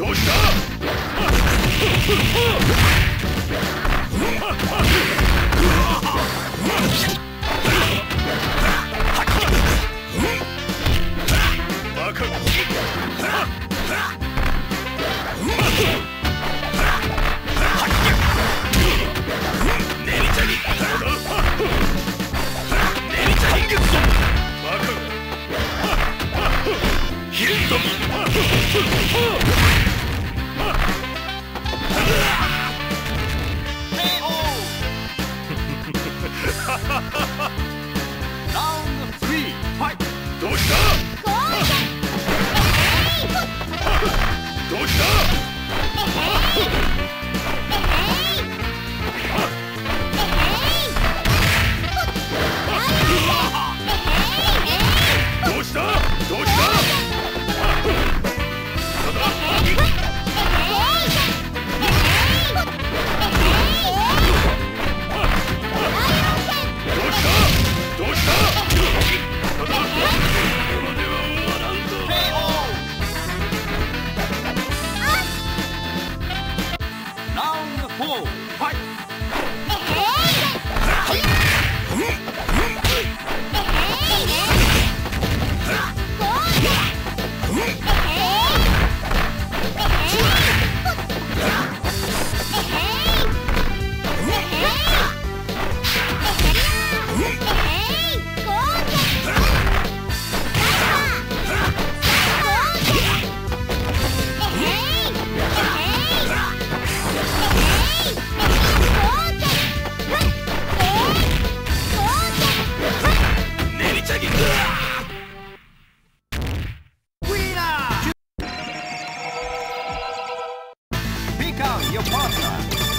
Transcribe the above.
どうした？バ Become your partner.